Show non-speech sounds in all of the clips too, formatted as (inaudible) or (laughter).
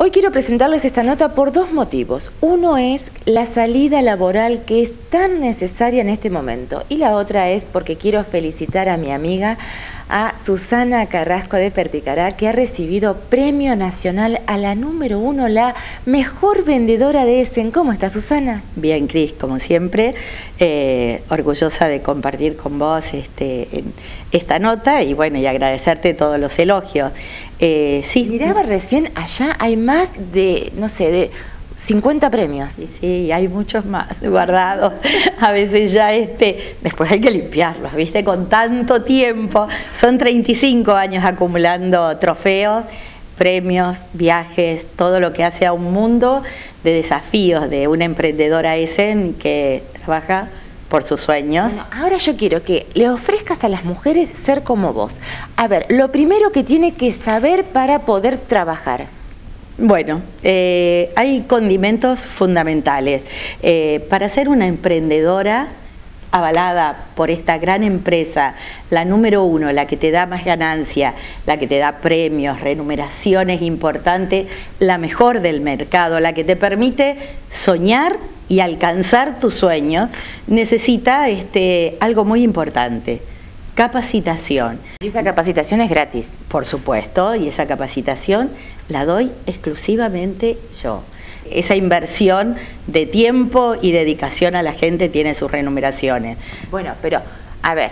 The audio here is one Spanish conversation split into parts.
Hoy quiero presentarles esta nota por dos motivos. Uno es la salida laboral que es tan necesaria en este momento y la otra es porque quiero felicitar a mi amiga a Susana Carrasco de Perticará, que ha recibido premio nacional a la número uno, la mejor vendedora de Essen. ¿Cómo está Susana? Bien, Cris, como siempre, eh, orgullosa de compartir con vos este, esta nota y bueno, y agradecerte todos los elogios. Eh, sí. Miraba recién, allá hay más de, no sé, de 50 premios. Sí, sí, hay muchos más (laughs) guardados. A veces ya este, después hay que limpiarlos, ¿viste? Con tanto tiempo. Son 35 años acumulando trofeos, premios, viajes, todo lo que hace a un mundo de desafíos de una emprendedora ESEN que trabaja por sus sueños. ahora yo quiero que le ofrezcas a las mujeres ser como vos. A ver, lo primero que tiene que saber para poder trabajar. Bueno, eh, hay condimentos fundamentales. Eh, para ser una emprendedora avalada por esta gran empresa, la número uno, la que te da más ganancia, la que te da premios, remuneraciones importantes, la mejor del mercado, la que te permite soñar y alcanzar tus sueños, necesita este, algo muy importante capacitación. ¿Y esa capacitación es gratis? Por supuesto, y esa capacitación la doy exclusivamente yo. Esa inversión de tiempo y dedicación a la gente tiene sus remuneraciones. Bueno, pero a ver,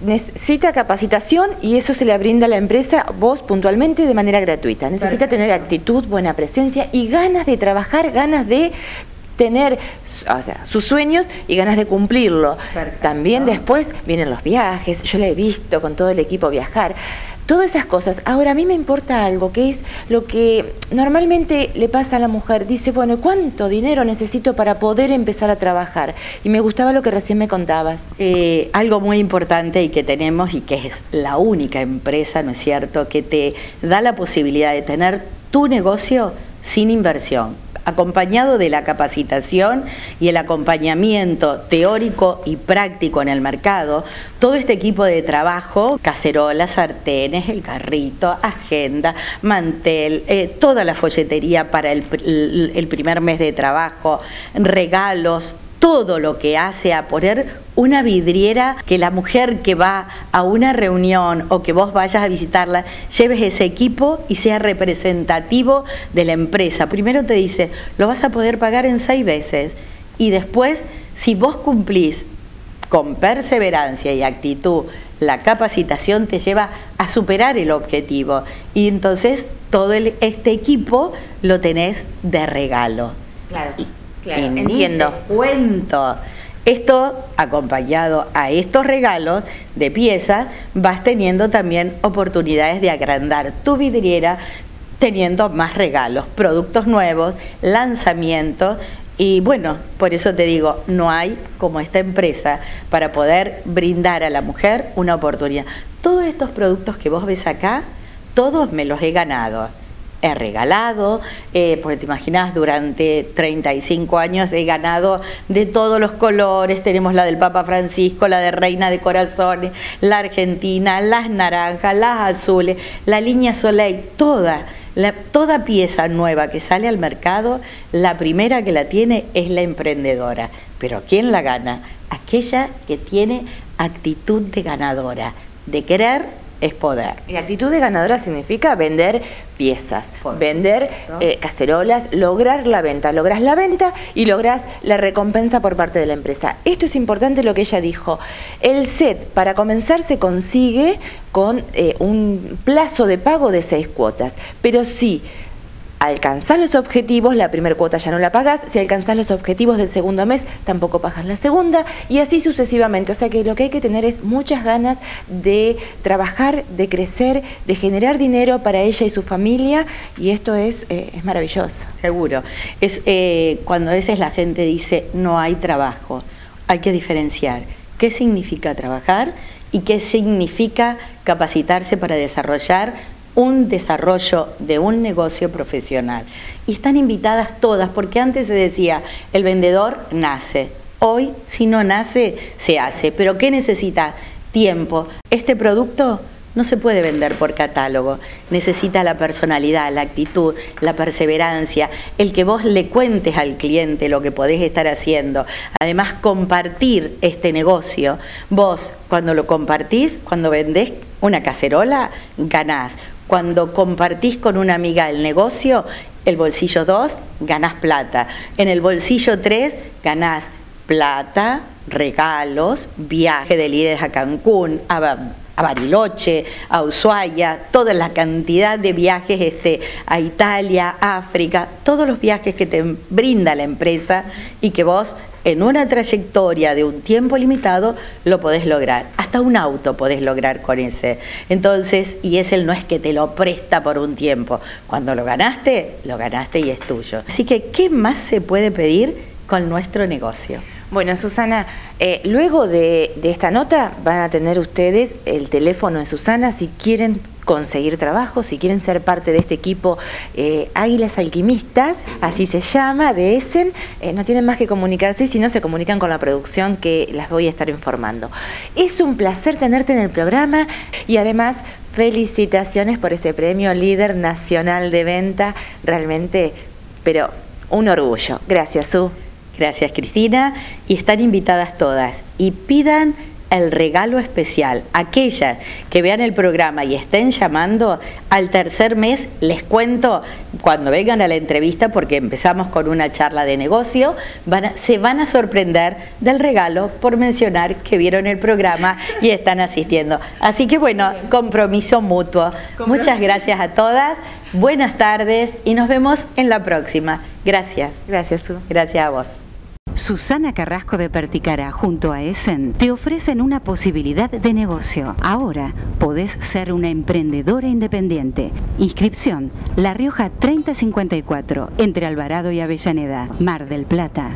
necesita capacitación y eso se le brinda a la empresa vos puntualmente de manera gratuita. Necesita tener actitud, buena presencia y ganas de trabajar, ganas de tener sus sueños y ganas de cumplirlo. También después vienen los viajes, yo le he visto con todo el equipo viajar. Todas esas cosas. Ahora a mí me importa algo, que es lo que normalmente le pasa a la mujer. Dice, bueno, ¿cuánto dinero necesito para poder empezar a trabajar? Y me gustaba lo que recién me contabas. Eh, algo muy importante y que tenemos y que es la única empresa, ¿no es cierto?, que te da la posibilidad de tener tu negocio sin inversión acompañado de la capacitación y el acompañamiento teórico y práctico en el mercado, todo este equipo de trabajo, cacerolas, sartenes, el carrito, agenda, mantel, eh, toda la folletería para el primer mes de trabajo, regalos, todo lo que hace a poner una vidriera que la mujer que va a una reunión o que vos vayas a visitarla, lleves ese equipo y sea representativo de la empresa. Primero te dice, lo vas a poder pagar en seis veces y después, si vos cumplís con perseverancia y actitud, la capacitación te lleva a superar el objetivo y entonces todo este equipo lo tenés de regalo. Claro. Entiendo. cuento. Esto, acompañado a estos regalos de piezas, vas teniendo también oportunidades de agrandar tu vidriera teniendo más regalos, productos nuevos, lanzamientos y bueno, por eso te digo, no hay como esta empresa para poder brindar a la mujer una oportunidad. Todos estos productos que vos ves acá, todos me los he ganado he regalado, eh, porque te imaginas, durante 35 años he ganado de todos los colores, tenemos la del Papa Francisco, la de Reina de Corazones, la Argentina, las naranjas, las azules, la línea Soleil, toda. toda pieza nueva que sale al mercado, la primera que la tiene es la emprendedora. Pero ¿quién la gana? Aquella que tiene actitud de ganadora, de querer es poder. Y actitud de ganadora significa vender piezas, vender eh, cacerolas, lograr la venta. Logras la venta y logras la recompensa por parte de la empresa. Esto es importante lo que ella dijo. El set para comenzar se consigue con eh, un plazo de pago de seis cuotas, pero sí alcanzás los objetivos, la primera cuota ya no la pagás, si alcanzás los objetivos del segundo mes, tampoco pagas la segunda, y así sucesivamente. O sea que lo que hay que tener es muchas ganas de trabajar, de crecer, de generar dinero para ella y su familia, y esto es, eh, es maravilloso. Seguro. Es eh, cuando a veces la gente dice no hay trabajo, hay que diferenciar qué significa trabajar y qué significa capacitarse para desarrollar un desarrollo de un negocio profesional. Y están invitadas todas, porque antes se decía, el vendedor nace. Hoy, si no nace, se hace. Pero ¿qué necesita? Tiempo. Este producto no se puede vender por catálogo. Necesita la personalidad, la actitud, la perseverancia, el que vos le cuentes al cliente lo que podés estar haciendo. Además, compartir este negocio. Vos, cuando lo compartís, cuando vendés una cacerola, ganás. Cuando compartís con una amiga el negocio, el bolsillo 2, ganás plata. En el bolsillo 3, ganás plata, regalos, viaje de líderes a Cancún, a a Bariloche, a Ushuaia, toda la cantidad de viajes este, a Italia, África, todos los viajes que te brinda la empresa y que vos en una trayectoria de un tiempo limitado lo podés lograr. Hasta un auto podés lograr con ese. Entonces, y ese no es que te lo presta por un tiempo. Cuando lo ganaste, lo ganaste y es tuyo. Así que, ¿qué más se puede pedir con nuestro negocio? Bueno, Susana, eh, luego de, esta nota van a tener ustedes el teléfono de Susana si quieren conseguir trabajo, si quieren ser parte de este equipo eh, Águilas Alquimistas, así se llama, de Essen, eh, no tienen más que comunicarse, si no se comunican con la producción que las voy a estar informando. Es un placer tenerte en el programa y además felicitaciones por ese premio líder nacional de venta, realmente, pero un orgullo. Gracias, Su. Gracias Cristina. Y están invitadas todas. Y pidan el regalo especial. Aquellas que vean el programa y estén llamando al tercer mes, les cuento cuando vengan a la entrevista, porque empezamos con una charla de negocio, se van a sorprender del regalo por mencionar que vieron el programa y están asistiendo. Así que bueno, compromiso mutuo. Muchas gracias a todas, buenas tardes y nos vemos en la próxima. Gracias. Gracias, Gracias a vos. Susana Carrasco de Perticara junto a Essen te ofrecen una posibilidad de negocio. Ahora podés ser una emprendedora independiente. Inscripción La Rioja 3054 entre Alvarado y Avellaneda, Mar del Plata.